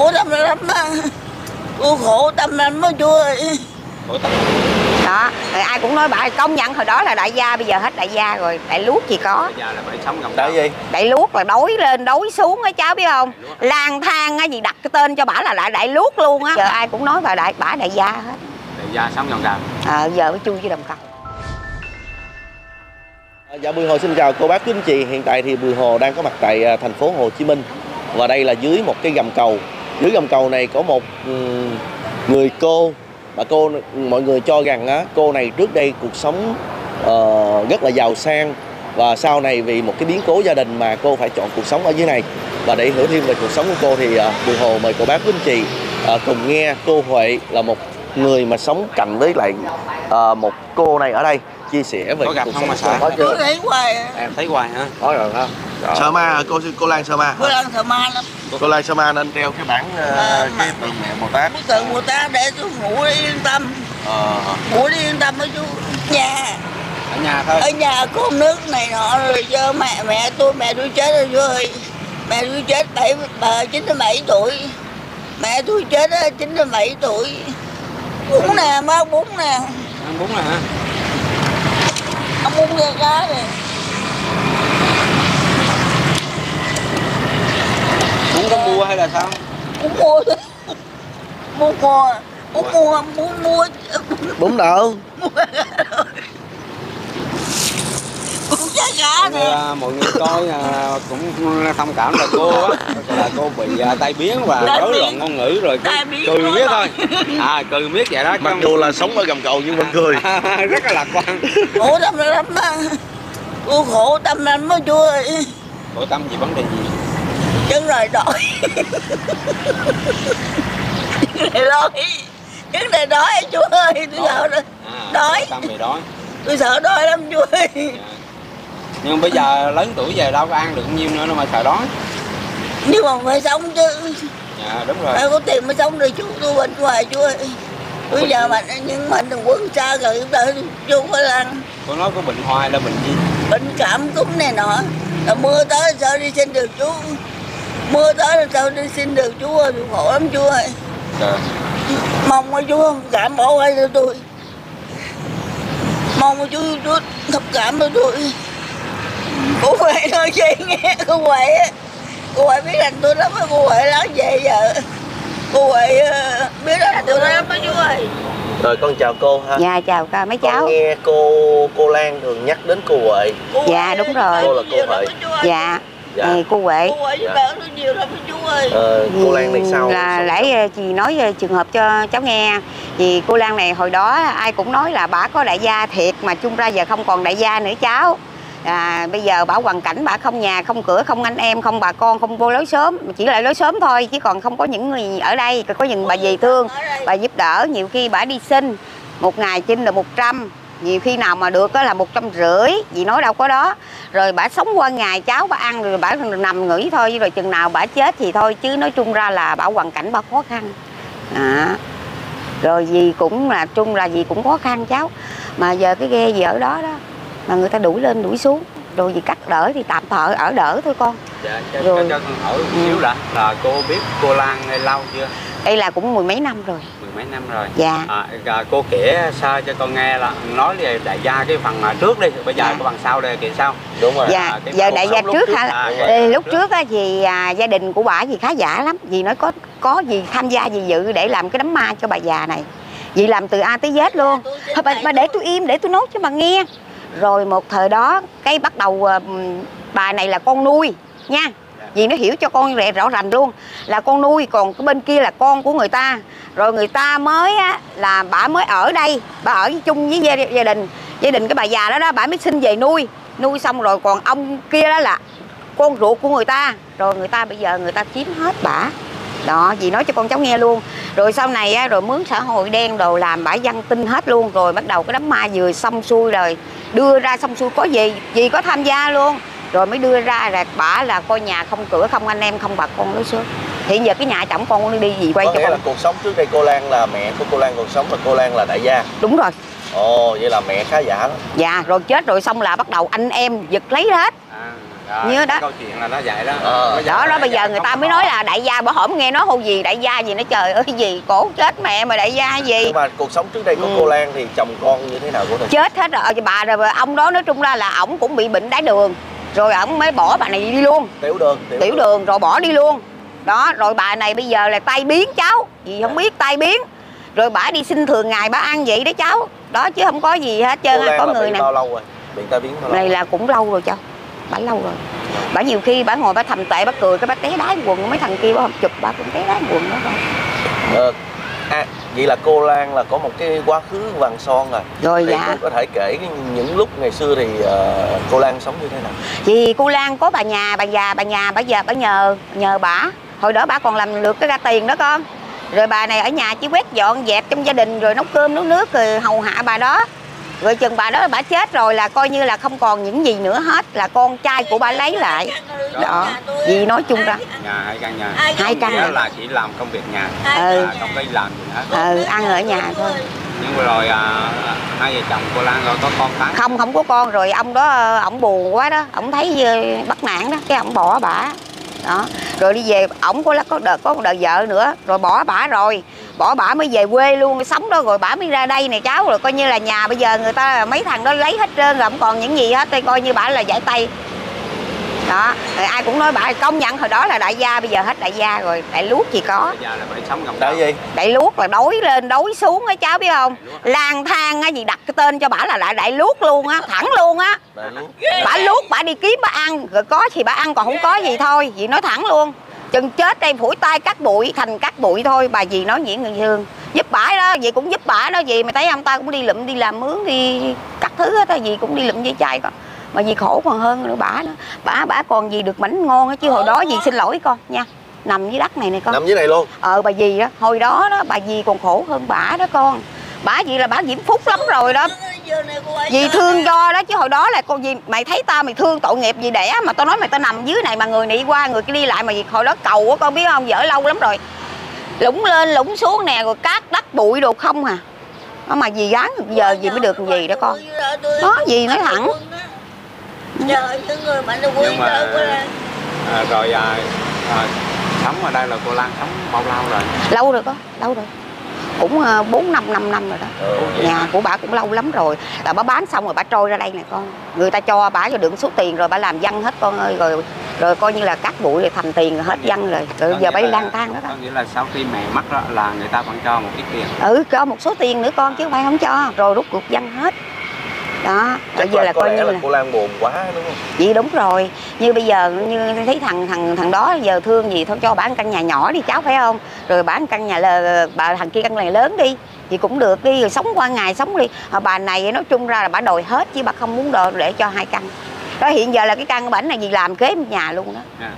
khổ tâm lắm á. Cô khổ tâm lắm đó chú ơi khổ tâm. Đó rồi ai cũng nói bà công nhận hồi đó là đại gia bây giờ hết đại gia rồi đại luốc gì có. Bây giờ là phải sống gần Tại gì? đại luốc là đối lên đối xuống á cháu biết không? Lang thang á gì đặt cái tên cho bả là đại đại luốc luôn á. Giờ ai cũng nói bà đại bả đại gia hết. Đại gia sống gần gần ờ giờ mới chui với đồng cầu Dạ Bùi Hồ xin chào cô bác quý anh chị. Hiện tại thì Bùi Hồ đang có mặt tại à, thành phố Hồ Chí Minh. Và đây là dưới một cái gầm cầu. Dưới gầm cầu này có một ừm, người cô mà cô mọi người cho rằng á cô này trước đây cuộc sống ờ, rất là giàu sang và sau này vì một cái biến cố gia đình mà cô phải chọn cuộc sống ở dưới này. Và để hiểu thêm về cuộc sống của cô thì Bùi Hồ mời cô bác quý anh chị à, cùng nghe cô Huệ là một người mà sống cạnh với lại à, một cô này ở đây chia sẻ về Có gặp cuộc không sống mà của cô. sợ? Có chưa? thấy hoài à. em thấy hoài hả Có rồi ha. Sợ ma cô cô Lan sợ ma. cô đang sợ ma lắm. Cô Lan sợ ma nên treo cái bản ờ, cái tượng mẹ Bồ Tát. bức tượng của ta để tôi ngủ đi yên tâm. Ờ, ngủ đi yên tâm đó chú nhà. Ở nhà thôi. Ở nhà có nước này nọ rồi cho mẹ mẹ tôi mẹ tôi chết rồi chú ơi. Mẹ tôi chết bảy bà chín mươi bảy tuổi. Mẹ tôi chết chín mươi bảy tuổi. Bún nè má bún nè. Ăn bún nè hả? Ông bún ra cá nè có mua hay là sao? Bún mua. Bún mua bún mua bún mua bún chả cá Mọi người, nè. à, mọi người coi à, cũng thông cảm là cô á. Là cô bị à, tai biến và rối loạn ngôn ngữ rồi cứ cười loạn. thôi. À cười biết vậy đó Mặc dù là sống ở gầm cầu nhưng vẫn cười. rất là lạc quan. Khổ tâm lắm á. Cô khổ tâm lắm chú ơi khổ tâm gì vấn đề gì chân rồi đói chân này đói chân này đói chú ơi tôi sợ đó à, Đói. đói tôi sợ đói lắm chú ơi. Dạ. nhưng bây giờ lớn tuổi về đâu có ăn được nhiêu nữa đâu mà sợ đói. Nhưng mà phải sống chứ. Dạ đúng rồi. Phải có tiền mới sống được chú tôi bệnh hoài chú ơi. Bây giờ mà nhưng mà đừng quân xa rồi đỡ chú phải ăn cô nói có bệnh hoài là bệnh gì? Bệnh cảm cúm này nọ. Là mưa tới sao đi xin được chú mưa tới là sao đi xin được chú ơi tôi khổ lắm chú ơi Trời. mong cho chú không cảm bỏ qua cho tôi mong cho chú chú thông cảm cho tôi cô huệ nói chị nghe cô huệ á. cô huệ biết rằng tôi lắm cô huệ nói về giờ cô huệ ờ, biết rằng tôi lắm á chú ơi Rồi con chào cô ha. dạ chào ca mấy Con cháu nghe cô cô Lan thường nhắc đến cô Huệ. Dạ, đúng rồi. Cô là cô lắm Huệ. ơi. dạ Dạ. Cô huệ. Cô huệ giúp Dạ. đỡ tôi nhiều lắm chú ơi. Ờ, cô Lan này sau là nãy ờ, chị nói ờ, trường hợp cho cháu nghe. Vì cô Lan này hồi đó ai cũng nói là bà có đại gia thiệt mà chung ra giờ không còn đại gia nữa cháu. À, bây giờ bảo hoàn cảnh bà không nhà không cửa không anh em không bà con không vô lối sớm chỉ lại lối sớm thôi chứ còn không có những người ở đây có những bà dì thương bà giúp đỡ. Nhiều khi bà đi xin một ngày chinh là 100 nhiều khi nào mà được là một trăm rưỡi dì nói đâu có đó rồi bà sống qua ngày cháu bà ăn rồi bà nằm nghỉ thôi rồi chừng nào bà chết thì thôi chứ nói chung ra là bà hoàn cảnh bà khó khăn đó. rồi dì cũng là chung là dì cũng khó khăn cháu mà giờ cái ghe gì ở đó đó mà người ta đuổi lên đuổi xuống rồi dì cắt đỡ thì tạm thợ ở đỡ thôi con dạ cho, Rồi. cho, cho hỏi một Ừ. xíu đã là cô biết cô Lan lâu chưa đây là cũng mười mấy năm rồi mấy năm rồi. Dạ. À, à, cô kể sao cho con nghe là nói về đại gia cái phần à, trước đi bây giờ Dạ. cái phần sau đây kể sao? Đúng rồi. dạ à, giờ đại gia lúc trước hả? À, Ê, dạ, lúc trước. trước á thì à, gia đình của bà gì khá giả lắm dì nói có có gì tham gia gì dự để làm cái đám ma cho bà già này. Dì làm từ A tới Z luôn. Thôi bà, bà để tôi im để tôi nói cho bà nghe. Rồi một thời đó cái bắt đầu à, bà này là con nuôi nha vì nó hiểu cho con rẹ rõ ràng luôn. Là con nuôi còn cái bên kia là con của người ta. Rồi người ta mới á, là bà mới ở đây. Bà ở chung với gia, gia đình. Gia đình cái bà già đó đó bà mới xin về nuôi. Nuôi xong rồi còn ông kia đó là con ruột của người ta. Rồi người ta bây giờ người ta chiếm hết bả đó dì nói cho con cháu nghe luôn. Rồi sau này á, rồi mướn xã hội đen đồ làm bãi văn tin hết luôn. Rồi bắt đầu cái đám ma vừa xong xuôi rồi đưa ra xong xuôi có gì gì có tham gia luôn rồi mới đưa ra là bả là coi nhà không cửa không anh em không bà con lối xóm hiện giờ cái nhà chồng con đi gì quay Có cho nghĩa là con cuộc sống trước đây cô Lan là mẹ của cô Lan còn sống và cô Lan là đại gia. đúng rồi Ồ, vậy là mẹ khá giả lắm. dạ rồi chết rồi xong là bắt đầu anh em giật lấy hết à, cái đó. câu chuyện là nó vậy đó Ờ. Bây giờ đó đó bây giờ người ta mới bỏ. nói là đại gia bữa hổm nghe nói hôn gì đại gia gì nó trời ơi gì cổ chết mẹ mà đại gia gì nhưng mà cuộc sống trước đây của Ừ. cô Lan thì chồng con như thế nào cô Thùy chết hết rồi bà rồi ông đó nói chung ra là ổng cũng bị bệnh đái đường rồi ổng mới bỏ bà này đi luôn. Tiểu đường tiểu đường. rồi bỏ đi luôn. Đó rồi bà này bây giờ là tay biến cháu. Gì không biết tay biến. Rồi bà đi xin thường ngày bà ăn vậy đó cháu. Đó chứ không có gì hết trơn có người bao lâu rồi? Bị tai biến bao lâu này là cũng lâu rồi cháu. Bà lâu rồi. Bà nhiều khi bà ngồi bà thầm tệ bà cười cái bà té đái quần mấy thằng kia bà chụp bà cũng té đái quần đó Ờ, à, vậy là cô Lan là có một cái quá khứ vàng son rồi. Rồi thì dạ. cô có thể kể những lúc ngày xưa thì ờ, cô Lan sống như thế nào? Vì cô Lan có bà nhà bà già bà nhà bà giờ bà nhờ nhờ bà. Hồi đó bà còn làm được cái ra tiền đó con. Rồi bà này ở nhà chỉ quét dọn dẹp trong gia đình rồi nấu cơm nấu nước rồi hầu hạ bà đó rồi chừng bà đó bà chết rồi là coi như là không còn những gì nữa hết là con trai của bà lấy lại. Đó. Vì nói chung ra. Nhà hai căn nhà. Hai căn à? là chỉ làm công việc nhà. Ừ. à, không có làm gì hết. Ừ ăn ở nhà thôi. Nhưng mà rồi à, hai vợ chồng cô Lan rồi có con cái? Không không có con rồi. Ông đó ổng buồn quá đó. Ổng thấy ờ, bắt nạn đó. Cái ổng bỏ bả đó. Rồi đi về ổng có có đợt có một đợt vợ nữa. Rồi bỏ bả rồi bỏ bả mới về quê luôn sống đó rồi bả mới ra đây này cháu. Rồi coi như là nhà bây giờ người ta mấy thằng đó lấy hết trơn rồi không còn những gì hết thì coi như bả là giải tay. Đó rồi ai cũng nói bả công nhận hồi đó là đại gia bây giờ hết đại gia rồi đại luốc gì có. Bây giờ là gì? Đại luốc là đối lên đối xuống á cháu biết không? Lang thang á gì đặt cái tên cho bả là lại đại luốc luôn á thẳng luôn á. Đại bả luốc bả đi kiếm bả ăn rồi có thì bả ăn còn không có gì thôi dì nói thẳng luôn chừng chết đây phủi tay cắt bụi thành cắt bụi thôi bà dì nói nhuyễn người thương giúp bả đó dì cũng giúp bả đó dì mà thấy ông ta cũng đi lụm đi làm mướn đi cắt thứ hết á dì cũng đi lụm dây chai con. Mà dì khổ còn hơn nữa bả nữa bả bả còn gì được mảnh ngon á chứ hồi đó dì xin lỗi con nha. Nằm dưới đất này nè con. Nằm dưới này luôn. Ờ bà dì đó hồi đó đó bà dì còn khổ hơn bả đó con bả gì là bả diễm phúc lắm rồi đó. Dì thương cho đó chứ hồi đó là con gì mày thấy tao mày thương tội nghiệp gì đẻ mà tao nói mày tao nằm dưới này mà người này đi qua người kia đi lại mà gì hồi đó cầu á con biết không dở lâu lắm rồi. Lũng lên lũng xuống nè rồi cát đất bụi đồ không à. Đó mà dì gán giờ dì mới được gì đó con. Đó, dì nói thẳng. Nhưng mà- à, rồi à, à, sống ở đây là cô Lan sống bao lâu rồi? Lâu rồi con lâu rồi cũng ờ, bốn năm năm năm rồi đó. Ờ, nhà của bà cũng lâu lắm rồi. Là bà bán xong rồi bà trôi ra đây nè con. Người ta cho bà cho được số tiền rồi bà làm văn hết con ơi. Rồi rồi coi như là cắt bụi rồi thành tiền rồi hết văn rồi. Rồi giờ bà đi lang thang đó có con nghĩa là sau khi mẹ mất đó là người ta vẫn cho một ít tiền. Ừ cho một số tiền nữa con chứ không phải không cho. Rồi rút cuộc văn hết đó bây chắc giờ là, là có coi lẽ như là là cô Lan buồn quá đúng không? Vậy đúng rồi như bây giờ như thấy thằng thằng thằng đó giờ thương gì thôi cho một căn nhà nhỏ đi cháu phải không? Rồi một căn nhà là bà thằng kia căn nhà lớn đi thì cũng được đi rồi sống qua ngày sống đi. À, bà này nói chung ra là bà đòi hết chứ bà không muốn đòi để cho hai căn. Đó hiện giờ là cái căn bảnh này gì làm kế một nhà luôn đó. À.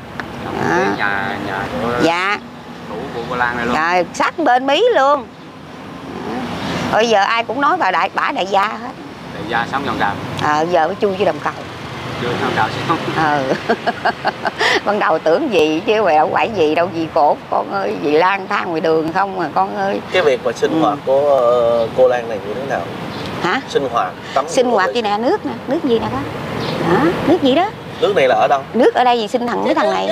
Nhà nhà của dạ. của cô Lan này luôn. À, sát bên mí luôn. Bây giờ ai cũng nói bà đại bả đại gia hết gia sống vòng đào à, giờ mới chui vô đồng cầu. Chưa vòng đào sống ờ ban đầu tưởng gì chứ đâu phải gì đâu gì cổ con ơi gì lang thang ngoài đường không mà con ơi. Cái việc mà sinh Ừ. hoạt của ờ, cô Lan này như thế nào? Hả? Sinh hoạt tắm sinh hoạt gì nè nước nè nước gì nè đó. Đó nước gì đó? Nước này là ở đâu? Nước ở đây gì sinh thằng mấy thằng này.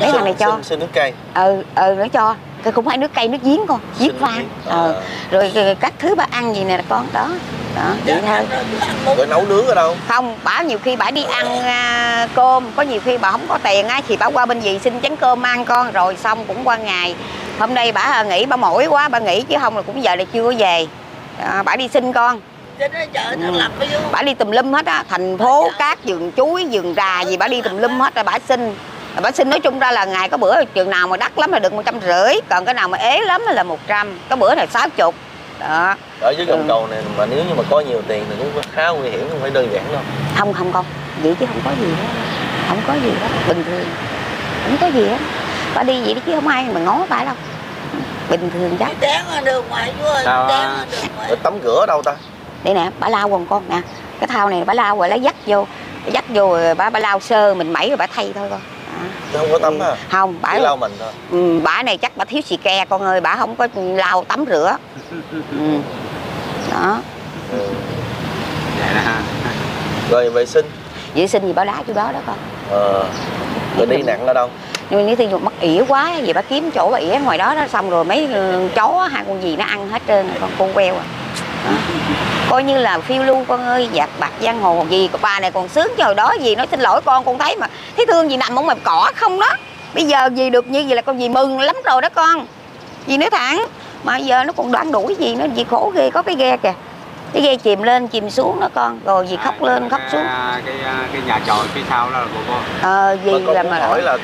Mấy thằng này cho. sinh, sinh nước cây ừ ừ nó cho. Cái không phải nước cây nước giếng con giếng nước- ờ. Ờ. rồi các thứ bà ăn gì nè con đó đó. Vậy thôi. Rồi nấu nướng ở đâu? Không bả nhiều khi bả đi ăn à, cơm. Có nhiều khi bà không có tiền á thì bả qua bên gì xin chén cơm ăn con. Rồi xong cũng qua ngày. Hôm nay bả à, nghỉ bả mỏi quá bả nghỉ chứ không là cũng giờ là chưa có về. À, bả đi xin con. Bả đi tùm lum hết á. Thành phố cát vườn chuối vườn rà gì bả đi tùm lum hết rồi bả xin. Bả xin nói chung ra là ngày có bữa trường nào mà đắt lắm là được một trăm rưỡi. Còn cái nào mà ế lắm là một trăm. Có bữa là sáu chục. Đó ở dưới gầm Ừ. cầu này mà nếu như mà có nhiều tiền thì cũng khá nguy hiểm không phải đơn giản đâu. Không không con. Vậy chứ không có gì hết không có gì hết bình thường. Không có gì hết. Bà đi vậy chứ không ai mà ngó bà đâu. Bình thường chắc. Sao, Sao à? Rồi tắm rửa ở đâu ta? Đây nè bà lao còn con nè. Cái thao này bà lao rồi lấy dắt vô. Dắt vô rồi bà bà lao sơ mình mẩy rồi bà thay thôi con. Đó. chứ không có tắm Ừ. ha không bà chỉ lau mình thôi. Ừ, bà này chắc bà thiếu xì ke con ơi. Bà không có lao tắm rửa. Ừ. đó. Ừ. vậy đó ha rồi vệ sinh. Vệ sinh gì báo đá chỗ đó đó con. Ờ, rồi đi nặng ở đâu? Nhưng nếu thí dụ mắc ỉa quá vậy bà kiếm chỗ bà ỉa ngoài đó đó xong rồi mấy ừ, chó hai con gì nó ăn hết trơn con con queo à. Đó. coi như là phiêu lưu con ơi giặt bạc giang hồ gì bà này còn sướng hồi đó gì nói xin lỗi con con thấy mà thấy thương gì nằm ở mập cỏ không đó. Bây giờ gì được như vậy là con gì mừng lắm rồi đó con. Gì nói thẳng mà giờ nó còn đoán đuổi gì nó gì khổ ghê có cái ghe kìa. Cái ghe chìm lên chìm xuống đó con rồi gì khóc lên khóc xuống. cái, cái, cái nhà tròi phía sau đó là của cô. Ờ gì mà con là mà hỏi là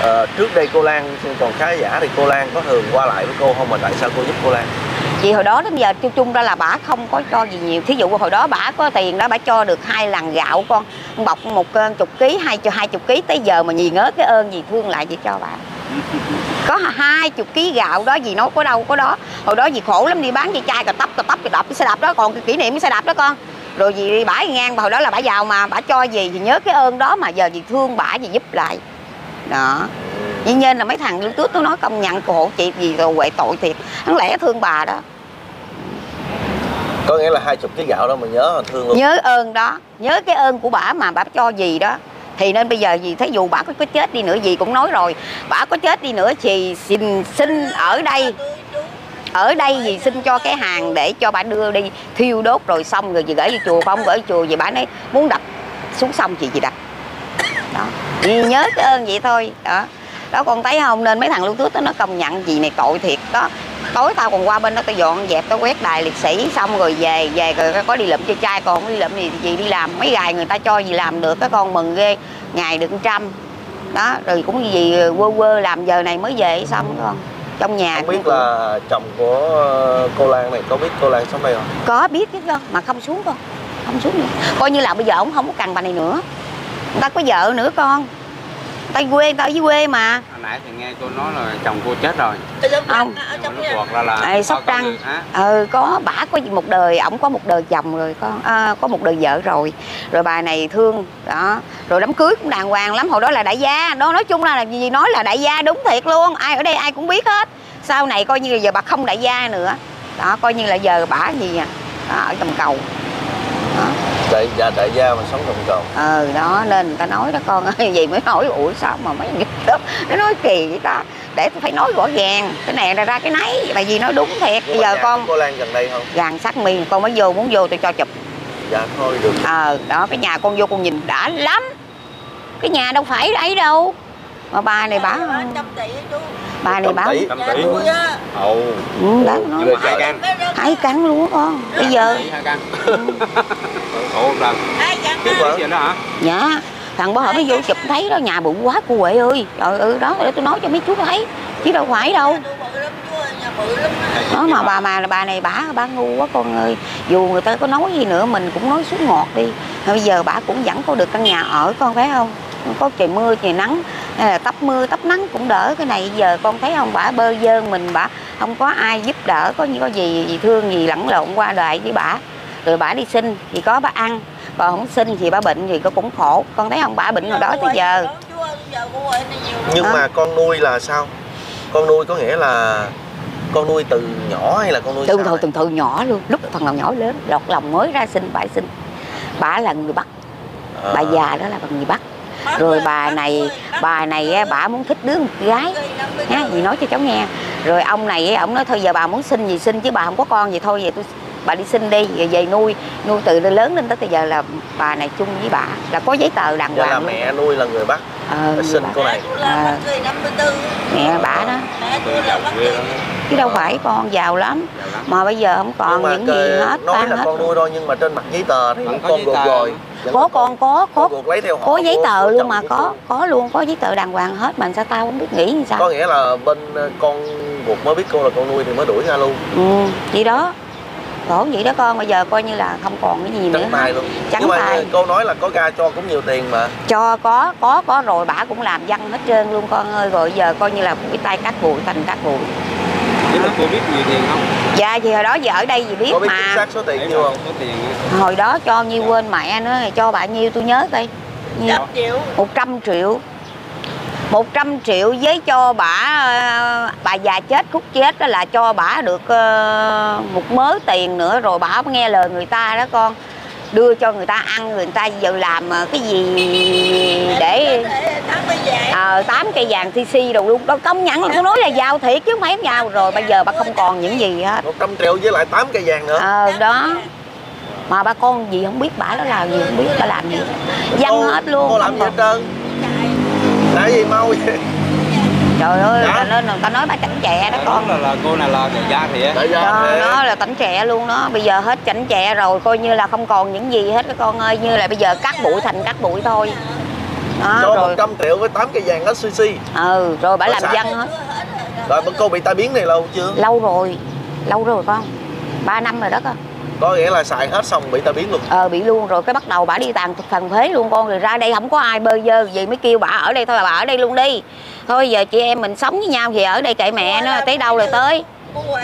ờ, trước đây cô Lan còn khá giả thì cô Lan có thường qua lại với cô không? Mà tại sao cô giúp cô Lan? Vì hồi đó đến giờ chung chung ra là bả không có cho gì nhiều. Thí dụ hồi đó bả có tiền đó bả cho được hai lần gạo con bọc một cân chục ký hai cho hai chục ký. Tới giờ mà nhì ngớ cái ơn gì thương lại vậy cho bà có hai chục ký gạo đó gì nó có đâu có đó. Hồi đó gì khổ lắm đi bán dây chai cà tóc cà tóc cà đập cái xe đạp đó còn cái kỷ niệm cái xe đạp đó con. Rồi gì đi bả ngang hồi đó là bả giàu mà bả cho gì thì nhớ cái ơn đó mà giờ gì thương bả gì giúp lại. Đó. Dĩ nhiên là mấy thằng lưu tước nó nói công nhận hộ chị gì rồi quệ tội thiệt Hắn lẽ thương bà đó. Có nghĩa là hai chục cái gạo đó mà nhớ thương luôn. Nhớ ơn đó Nhớ cái ơn của bà mà bà cho gì đó thì nên bây giờ gì? Thấy dù bà có, có chết đi nữa gì cũng nói rồi. Bà có chết đi nữa thì xin xin ở đây. Ở đây gì xin cho cái hàng để cho bà đưa đi. Thiêu đốt rồi xong rồi gì gửi vô chùa không gửi chùa gì bà nói muốn đập xuống sông chị gì đập. Đó. Vì nhớ cái ơn vậy thôi. Đó. Đó con thấy không? Nên mấy thằng lưu tước đó nó công nhận gì này tội thiệt. Đó. Tối tao còn qua bên đó tao dọn dẹp tao quét đài liệt sĩ xong rồi về về rồi có đi lượm chơi trai còn không đi lượm gì gì đi làm. Mấy gài người ta cho gì làm được cái con mừng ghê ngày được trăm. Đó rồi cũng gì quơ quơ làm giờ này mới về xong con trong nhà không biết là chồng của ờ, cô Lan này có biết cô Lan sống đây không? Có biết chứ con mà không xuống con. Không xuống nữa. Coi như là bây giờ ông không có cần bà này nữa. Người ta có vợ nữa con ta quê người ta ở dưới quê mà. Hồi nãy thì nghe cô nói là chồng cô chết rồi. Không. ra là Ê, có Sóc Trăng. ừ có bả có một đời ổng có một đời chồng rồi con à, có một đời vợ rồi. Rồi bà này thương đó. Rồi đám cưới cũng đàng hoàng lắm hồi đó là đại gia. Đó nói chung là là gì nói là đại gia đúng thiệt luôn ai ở đây ai cũng biết hết. Sau này coi như là giờ bà không đại gia nữa. Đó coi như là giờ bả gì à đó, ở gầm cầu đại gia đại gia mà sống đồng cầu ờ đó nên người ta nói đó con ơi gì mới hỏi ủa sao mà mấy người đó nó nói kỳ vậy ta? Để tôi phải nói rõ ràng cái này là ra cái nấy bà gì nói đúng thiệt. Bây giờ nhà con cô Lan gần đây không? Gàn sát mi con mới vô muốn vô tôi cho chụp. Dạ thôi được. Ờ đó cái nhà con vô con nhìn đã lắm. Cái nhà đâu phải ấy đâu. Mà bà này bả bà này bả tỷ. trăm tỷ. ồ. Ừ, đó nó hai căn. Hai căn luôn á con. Bây giờ tỷ hai căn ồ lần biết biết gì đó hả? Dạ thằng bố hỏi mới vô chụp thấy đó nhà bự quá cô huệ ơi. Trời ơi đó để tôi nói cho mấy chú thấy chứ đâu phải đâu. Đó mà bà mà là bà này bả bà ngu quá con ơi. Dù người ta có nói gì nữa mình cũng nói xuống ngọt đi. Bây giờ bà cũng vẫn có được căn nhà ở con phải không? Có trời mưa trời nắng. Hay là tấp mưa tấp nắng cũng đỡ. Cái này giờ con thấy không? Bả bơ vơ mình bả không có ai giúp đỡ có như có gì gì thương gì lẫn lộn qua đời với bả rồi bả đi sinh thì có bả ăn còn không sinh thì bả bệnh thì có cũng khổ. Con thấy không bả bệnh hồi đó tới giờ. Nhưng mà con nuôi là sao? Con nuôi có nghĩa là con nuôi từ nhỏ hay là con nuôi từ từ từ từ nhỏ luôn. Lúc thằng nào nhỏ lớn lọt lòng mới ra sinh bả sinh bả là người bắc. À. bà già đó là bà người bắc. Rồi bà này bà này bà muốn thích đứa một gái. Nhá gì nói cho cháu nghe. Rồi ông này ông nói thôi giờ bà muốn sinh gì sinh chứ bà không có con gì thôi vậy tôi bà đi sinh đi rồi về nuôi nuôi từ lớn lên tới bây giờ là bà này chung với bà là có giấy tờ đàng Vậy là hoàng luôn. mẹ nuôi là người Bắc ờ, sinh bà. cô này. À. mẹ bả đó. Chứ đâu phải con giàu lắm. Mà bây giờ không còn những gì hết nói tan là hết con nuôi thôi nhưng mà trên mặt giấy tờ thì con ruột rồi. Có con có có con ruột lấy theo họ có giấy tờ luôn mà có có. luôn có giấy tờ đàng hoàng hết mà sao tao không biết nghĩ như sao. có nghĩa là bên ờ, con ruột mới biết cô là con nuôi thì mới đuổi ra luôn ừ vậy đó khổ vậy đó con bây giờ coi như là không còn cái gì nữa. trắng tay luôn. Trắng nhưng mà tay. cô nói là có ga cho cũng nhiều tiền mà. Cho có có có rồi bả cũng làm văn hết trơn luôn con ơi. Rồi giờ coi như là cái tay cắt bụi thành cắt bụi. Nó cô biết nhiều tiền không? Dạ thì hồi đó giờ ở đây gì biết có biết chính mà xác số tiền nhiêu không? có tiền hồi đó cho nhiêu quên mẹ nữa cho bà nhiêu tôi nhớ coi. Nhiêu. Một trăm triệu một trăm triệu với cho bả ờ, bà già chết khúc chết đó là cho bả được ờ, một mớ tiền nữa rồi bả nghe lời người ta đó con. Đưa cho người ta ăn người ta giờ làm ờ, cái gì để ờ, tám cây vàng cc đồ luôn. Đâu công nhận là tôi nói là giàu thiệt chứ không phải không giàu rồi. Bây giờ bà không còn những gì hết. 100 triệu với lại 8 cây vàng nữa. Ờ đó. Mà bà con gì không biết bà đó là gì không biết bà làm gì dân Cô- hết luôn Cô làm gì hết trơn Tại gì mau vậy? Trời ơi Dạ. lên người ta nói bà chảnh chẹ đó con. Là, là cô này là người gia thiệt. Đó, thiệt. nó là tỉnh trẻ luôn đó. Bây giờ hết chảnh chẹ rồi coi như là không còn những gì hết các con ơi. Như là bây giờ cắt bụi thành cắt bụi thôi. Đó Cho rồi. 100 triệu với 8 cây vàng SCC ừ rồi bà làm dân hết Rồi cô bị tai biến này lâu chưa? lâu rồi. Lâu rồi con. Ba năm rồi đó con Có nghĩa là xài hết xong bị tai biến luôn. Ờ bị luôn rồi cái bắt đầu bà đi tàn phần phế luôn con rồi ra đây không có ai bơ dơ gì mới kêu bà ở đây thôi bà ở đây luôn đi. Thôi giờ chị em mình sống với nhau thì ở đây kệ mẹ nó tới đâu rồi tới.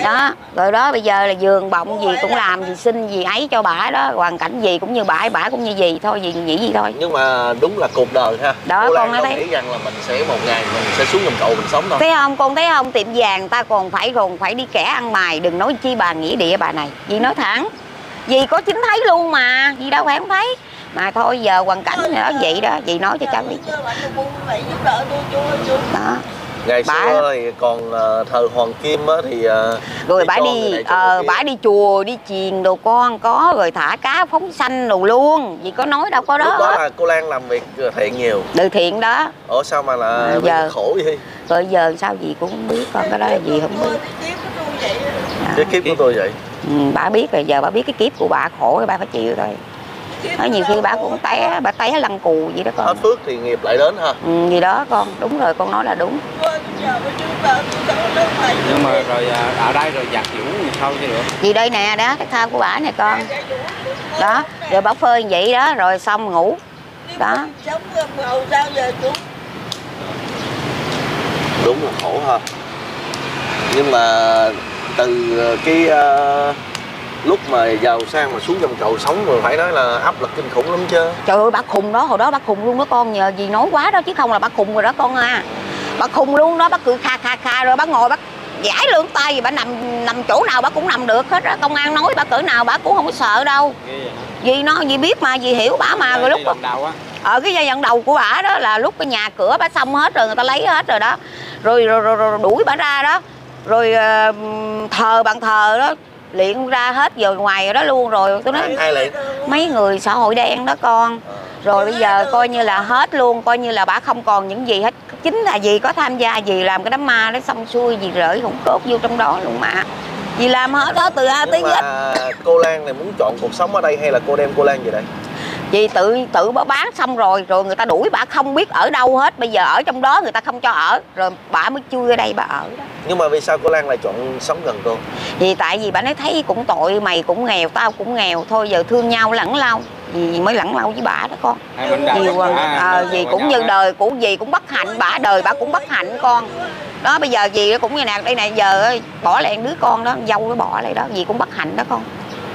Đó rồi đó bây giờ là giường bọng gì cũng làm gì xin gì ấy cho bà đó hoàn cảnh gì cũng như bà bà cũng như gì thôi gì nghĩ gì thôi. Nhưng mà đúng là cuộc đời ha. Đó, Cô con nói thấy- nghĩ rằng là mình sẽ một ngày mình sẽ xuống gầm cầu mình sống đâu thấy không con thấy không tiệm vàng ta còn phải còn phải đi kẻ ăn mày đừng nói chi bà nghĩa địa bà này. Dì nói thẳng dì có chính thấy luôn mà dì đâu phải không thấy. Mà thôi giờ hoàn cảnh này đó vậy đó dì nói cho cháu biết. đó. Ngày Bà- xưa thì còn ờ, thời Hoàng Kim á thì ờ, rồi đi bả đi ờ bả đi chùa đi chiền đồ con có rồi thả cá phóng sanh đồ luôn. Dì có nói đâu có Lúc đó đó hết. là cô Lan làm việc thiện nhiều. Từ thiện đó. Ủa sao mà là À, bị giờ- khổ vậy? rồi giờ sao dì cũng không biết con cái đó là dì không biết. Cái kiếp của tôi vậy ừ, bà biết rồi giờ bà biết cái kiếp của bà khổ thì bà phải chịu thôi nói nhiều khi bà cũng té bà té lăn cù vậy đó Hết con phước thì nghiệp lại đến ha. Ừ, gì đó con đúng rồi con nói là đúng. Nhưng mà rồi à, ở đây rồi giặt giũ thì sao chứ được? Gì đây nè đó cái thao của bà nè con. Đó rồi bà phơi vậy đó rồi xong ngủ. Đó. Đúng là khổ ha. Nhưng mà từ ờ, cái ờ, lúc mà giàu sang mà xuống gầm cầu sống rồi phải nói là áp lực kinh khủng lắm chứ. Trời ơi bà khùng đó hồi đó bà khùng luôn đó con nhờ gì nói quá đó chứ không là bà khùng rồi đó con à. Bà khùng luôn đó bà cười kha kha kha rồi bà ngồi bà giải lưỡng tay gì bà nằm nằm chỗ nào bà cũng nằm được hết á. Công an nói bà cỡ nào bà cũng không có sợ đâu. Vì nó vì biết mà vì hiểu bà mà rồi lúc ở cái giai đoạn đầu của bà đó là lúc cái nhà cửa bà xong hết rồi người ta lấy hết rồi đó. Rồi rồi, rồi, rồi đuổi bà ra đó rồi ờ, thờ bàn thờ đó luyện ra hết giờ ngoài đó luôn rồi. Tôi nói mấy người xã hội đen đó con. Rồi bây giờ coi như là hết luôn coi như là bà không còn những gì hết. Chính là gì có tham gia gì làm cái đám ma đó xong xuôi gì rỡi hổng cốt vô trong đó luôn mà. Gì làm hết đó từ A tới Z. cô Lan này muốn chọn cuộc sống ở đây hay là cô đem cô Lan về đây vì tự tự bà bán xong rồi rồi người ta đuổi bà không biết ở đâu hết. Bây giờ ở trong đó người ta không cho ở. Rồi bà mới chui ở đây bà ở đó. Nhưng mà vì sao cô Lan lại chọn sống gần cô? Vì tại vì bà nói thấy cũng tội mày cũng nghèo tao cũng nghèo. Thôi giờ thương nhau lẫn lau vì mới lẫn lau với bà đó con. Nhiều à, à, gì qua cũng như đời của gì cũng bất hạnh bà đời bà cũng bất hạnh con. Đó bây giờ gì cũng như nè đây này giờ bỏ lại đứa con đó dâu nó bỏ lại đó gì cũng bất hạnh đó con.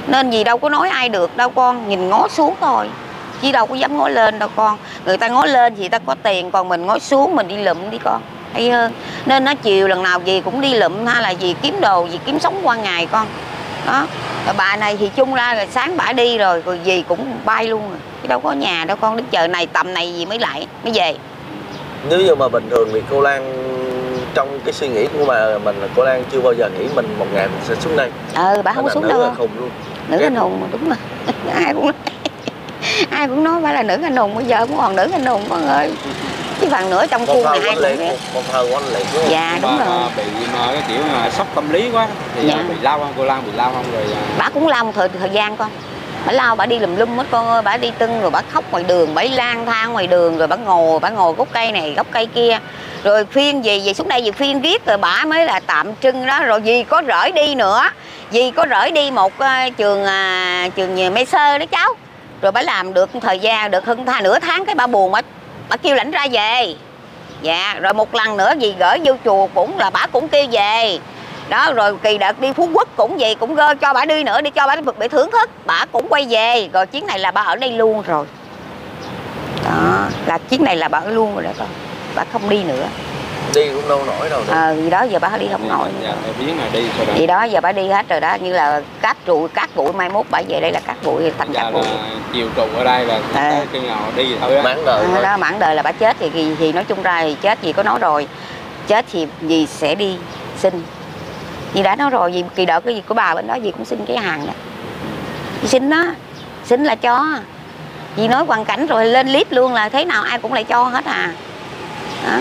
Nên gì đâu có nói ai được đâu con nhìn ngó xuống thôi chứ đâu có dám ngó lên đâu con. Người ta ngó lên thì ta có tiền còn mình ngó xuống mình đi lụm đi con. Hay hơn nên nó chiều lần nào gì cũng đi lụm hay là gì kiếm đồ gì kiếm sống qua ngày con. Đó rồi bà này thì chung ra rồi sáng bà đi rồi rồi gì cũng bay luôn rồi chứ đâu có nhà đâu con đến chờ này tầm này gì mới lại mới về. Nếu như mà bình thường thì cô Lan trong cái suy nghĩ của mà mình là cô Lan chưa bao giờ nghĩ mình một ngày mình sẽ xuống đây. Ờ bà không Là xuống đâu. là khùng luôn? Nữ anh hùng mà đúng mà ai cũng ai cũng nói phải là nữ anh hùng bây giờ cũng còn nữ anh hùng con ơi. Chứ phần nữa trong một khu thời này ai cũng biết một, thời oanh liệt đúng dạ đúng mà, rồi. à, bị mà cái kiểu mà sốc tâm lý quá thì Dạ. à, bị lao không? Cô Lan bị lao không? Rồi à, bà cũng lao một thời thời gian con. Bà lao bà đi lùm lum hết con ơi. Bà đi tưng rồi bà khóc ngoài đường bà đi lang thang ngoài đường rồi bà ngồi bà ngồi gốc cây này gốc cây kia. Rồi phiên gì gì xuống đây gì phiên riết rồi bà mới là tạm trưng đó. Rồi gì có rỡi đi nữa gì có rỡi đi một ờ, trường à, trường nhà mê sơ đó cháu rồi bà làm được thời gian, được hơn tha nửa tháng cái bà buồn, bà bà kêu lãnh ra về. Dạ rồi một lần nữa gì gửi vô chùa cũng là bà cũng kêu về. Đó, rồi kỳ đợt đi phú quốc cũng vậy, cũng gơ cho bà đi nữa, đi cho bà được bị thưởng thức, bà cũng quay về. Rồi chuyến này là bà ở đây luôn rồi. Đó, là chuyến này là bà ở luôn rồi đó con. Bà không đi nữa đi cũng đâu nổi đâu ờ gì đó giờ bà đi không nổi Dạ, đó. gì đó giờ bà đi hết rồi đó như là cát trụi cát bụi mai mốt bà về đây là cát bụi thành Dạ cát là bụi chiều trụ ở đây là À. khi nào đi thì thôi á. mãn đời Ờ, thôi. đó mãn đời là bà chết thì thì, thì nói chung ra thì chết gì có nói rồi chết thì gì sẽ đi xin gì đã nói rồi gì kỳ đợt cái gì của bà bên đó gì cũng xin cái hàng đó xin đó xin là cho gì nói hoàn cảnh rồi lên clip luôn là thế nào ai cũng lại cho hết à đó.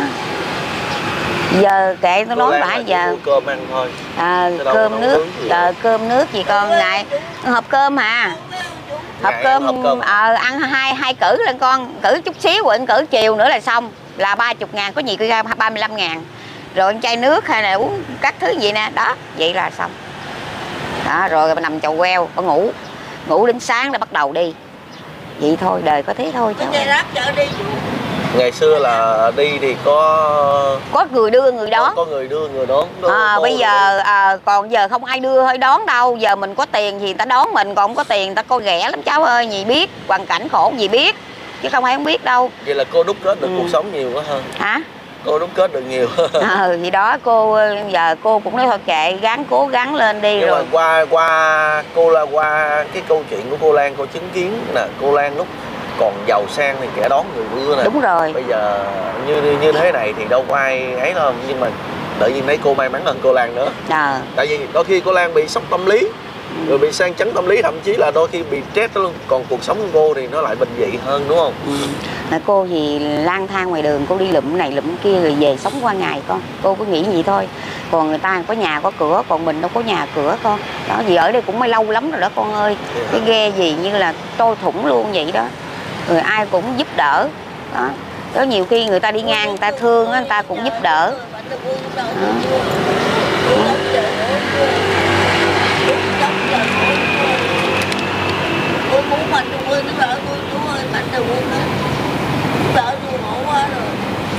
Giờ kệ tôi nói chỉ giờ cơm ăn thôi. à, cơm nước gì ờ, cơm nước gì con ngày hộp cơm à. Hộp cơm, hộp cơm. ờ, ăn hai hai cử lên con. Cử chút xíu rồi ăn cử chiều nữa là xong. Là ba chục ngàn có nhiều cái ra ba mươi lăm ngàn. Rồi ăn chai nước hay là uống các thứ gì nè. Đó vậy là xong. Đó rồi bà nằm chầu queo bà ngủ. Ngủ đến sáng là bắt đầu đi. Vậy thôi đời có thế thôi cháu đi. chú Ngày xưa là đi thì có có người đưa người đón có người đưa người đón. Đón À, bây giờ à, còn giờ không ai đưa hơi đón đâu giờ mình có tiền thì người ta đón mình còn không có tiền người ta coi ghẻ lắm cháu ơi gì biết hoàn cảnh khổ gì biết chứ không ai không biết đâu vậy là cô đúc kết được Ừ. cuộc sống nhiều quá hơn. hả Cô đúc kết được nhiều. ờ thì đó cô giờ cô cũng nói thôi kệ gắng cố gắng lên đi Nhưng mà rồi qua qua cô là qua cái câu chuyện của cô Lan cô chứng kiến là cô Lan lúc còn giàu sang thì kẻ đón người đưa nè. đúng rồi. Bây giờ như như thế này thì đâu có ai ấy đâu nhưng mà tự nhiên thấy cô may mắn hơn cô Lan nữa. ờ. Tại vì đôi khi cô Lan bị sốc tâm lý rồi bị sang chấn tâm lý thậm chí là đôi khi bị stress luôn. Còn cuộc sống của cô thì nó lại bình dị hơn đúng không? Ừ. Mà cô thì lang thang ngoài đường cô đi lụm này lụm kia rồi về sống qua ngày con. Cô cứ nghĩ vậy thôi. Còn người ta có nhà có cửa còn mình đâu có nhà cửa con. Đó vì ở đây cũng mới lâu lắm rồi đó con ơi. Cái ghe gì như là trôi thủng luôn vậy đó người ai cũng giúp đỡ. Đó. Có nhiều khi người ta đi ngang người ta thương á, người ta cũng giúp đỡ. Đó.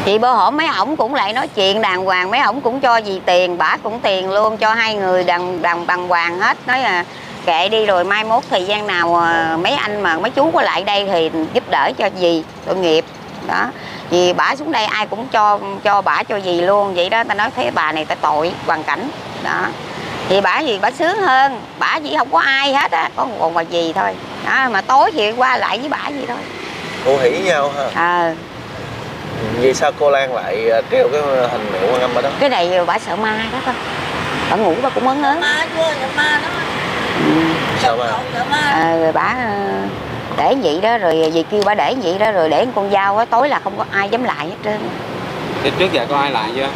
Chị bơ hổm mấy ổng cũng lại nói chuyện đàng hoàng mấy ổng cũng cho gì tiền bả cũng tiền luôn cho hai người đàng đàng bằng hoàng hết. Nói là kệ đi rồi mai mốt thời gian nào à, mấy anh mà mấy chú có lại đây thì giúp đỡ cho gì tội nghiệp. Đó. Vì bả xuống đây ai cũng cho cho bả cho gì luôn vậy đó ta nói thấy bà này ta tội hoàn cảnh. Đó. Thì bả gì bả sướng hơn bả chỉ không có ai hết á có còn bà gì thôi. Đó mà tối thì qua lại với bả gì thôi. Cô hỉ nhau ha. Ờ. Vì sao cô Lan lại ờ, treo cái hình mẹ quan âm ở đó? Cái này bả sợ ma đó thôi. Bả ngủ bả cũng ớn ớn. Ma chưa, ma đó. Sao mà Cậu sợ ma. à, rồi bả ờ, để vậy đó rồi dì kêu bả để vậy đó rồi để con dao á tối là không có ai dám lại hết trơn. Thế trước giờ có ai lại chưa?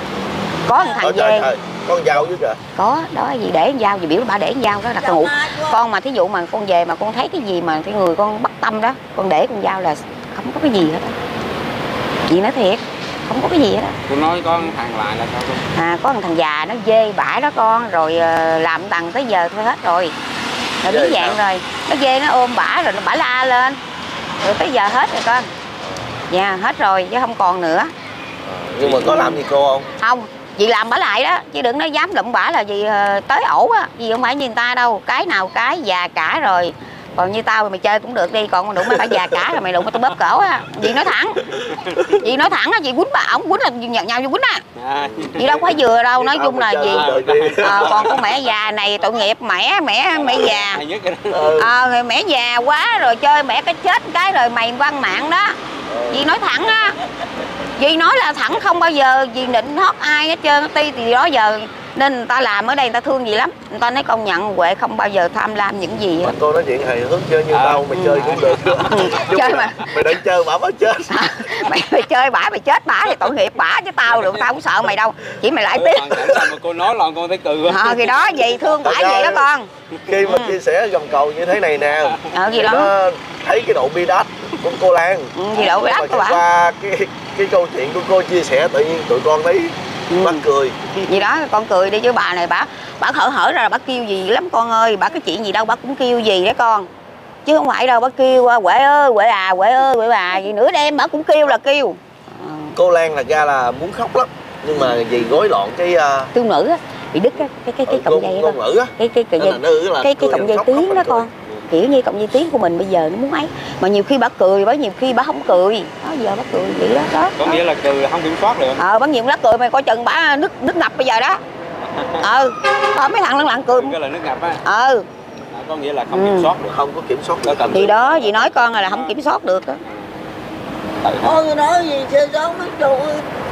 có một thằng trời con dao chứ kìa có đó gì để con dao gì biểu bà để con dao đó là con ngủ con mà thí dụ mà con về mà con thấy cái gì mà cái người con bất tâm đó con để con dao là không có cái gì hết á. Chị nói thiệt không có cái gì hết á. Tôi nói có thằng lại là sao không? à có một thằng già nó dê bãi đó con rồi ờ, làm tầng tới giờ thôi hết rồi. Rồi biến dạng rồi nó dê nó ôm bả rồi nó bả la lên. Rồi tới giờ hết rồi con. Dạ hết rồi chứ không còn nữa. Ờ, nhưng mà có làm gì cô không? Không chị làm bả lại đó chứ đừng nói dám lụm bả là gì ờ, tới ổ á gì không phải như người ta đâu. Cái nào cái già cả rồi còn như tao thì mày chơi cũng được đi còn đụng mày phải già cả rồi mày đụng tao bóp cổ á. Chị nói thẳng. Chị nói thẳng á chị quýnh bà ổng quýnh là nhận nhau vô quýnh á. Chị đâu có vừa đâu nói chung là gì? Ờ, còn con mẹ già này tội nghiệp mẹ mẹ mẹ già. Ờ người mẹ già quá rồi chơi mẹ cái chết cái rồi mày văn mạng đó. Chị nói thẳng á. Chị nói là thẳng không bao giờ gì định hót ai hết trơn ti thì đó giờ nên người ta làm ở đây người ta thương gì lắm. Người ta nói công nhận huệ không bao giờ tham lam những gì. Mà cô nói chuyện hài hước chơi như À. tao mày chơi cũng được. Chung Chơi mà. mày đang chơi bả bả chết. Mày, mày chơi bả mày chết bả thì tội nghiệp bả chứ tao được tao không sợ mày đâu. Chỉ mày lại tiếp. mà cô nói là con thấy cười ờ thì đó dì thương bả vậy đó con. khi mà chia sẻ gầm cầu như thế này nè ờ gì thì đó nó thấy cái độ bi đát của cô Lan. Ừ, gì đâu Nhưng đắt mà của bả. qua cái cái câu chuyện của cô chia sẻ tự nhiên tụi con thấy Ừ. mắc cười. Gì đó con cười đi chứ bà này bà bà hở hở ra là bà kêu gì lắm con ơi bà cái chuyện gì đâu bà cũng kêu gì đó con. Chứ không phải đâu bà kêu à, quệ ơi quệ à quệ ơi quệ à gì nửa đêm bà cũng kêu là kêu. Ờ, cô Lan là ra là muốn khóc lắm nhưng mà vì gối loạn cái uh, tương nữ á bị đứt á, cái cái cái cọng dây đó ngôn ngữ á. Cái cái là cái cái cười cọng dây tiếng đó con kiểu như cộng di tiếng của mình bây giờ nó muốn ấy. Mà nhiều khi bà cười bởi nhiều khi bà không cười. Đó giờ bà cười vậy đó đó. Có nghĩa là cười không kiểm soát được. Ờ bắn nhiều lá cười mày coi chừng bả nước nước ngập bây giờ đó. Ờ có mấy thằng lặng lặng cười. Cái là nước ngập á. Ờ À, có nghĩa là không Ừ. kiểm soát được. Không có kiểm soát được. Thì đó chị nói con là không kiểm soát được đó. Ôi tôi nói gì chơi sống mấy chú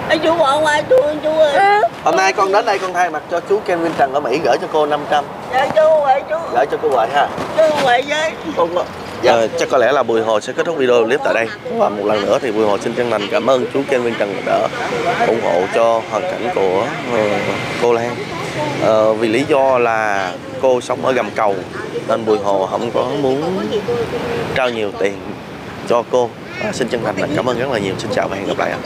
Anh chú bỏ qua chú ơi, chú ơi. Hôm nay con đến đây con thay mặt cho chú Kevin Trần ở Mỹ gửi cho cô 500 Dạ chú ơi chú. Gửi cho cô Huệ ha. Chú Huệ với. Con Dạ, chắc có lẽ là Bùi Hồ sẽ kết thúc video clip tại đây. Và một lần nữa thì Bùi Hồ xin chân thành cảm ơn chú Kevin Trần đã ủng hộ cho hoàn cảnh của ờ, cô Lan. Ờ, vì lý do là cô sống ở gầm cầu nên Bùi Hồ không có muốn trao nhiều tiền cho cô. Ờ, xin chân thành cảm ơn rất là nhiều. Xin chào và hẹn gặp lại ạ